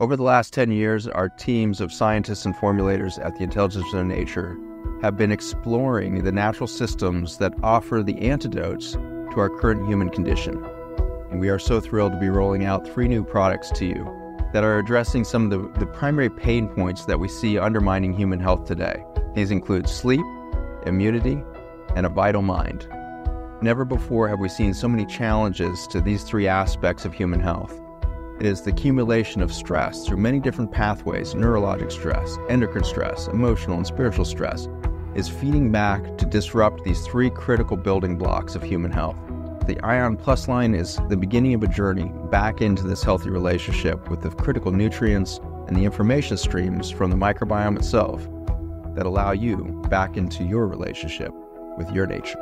Over the last 10 years, our teams of scientists and formulators at the Intelligence of Nature have been exploring the natural systems that offer the antidotes to our current human condition. And we are so thrilled to be rolling out three new products to you that are addressing some of the, the primary pain points that we see undermining human health today. These include sleep, immunity, and a vital mind. Never before have we seen so many challenges to these three aspects of human health. Is the accumulation of stress through many different pathways neurologic stress, endocrine stress, emotional and spiritual stress is feeding back to disrupt these three critical building blocks of human health. The Ion Plus line is the beginning of a journey back into this healthy relationship with the critical nutrients and the information streams from the microbiome itself that allow you back into your relationship with your nature.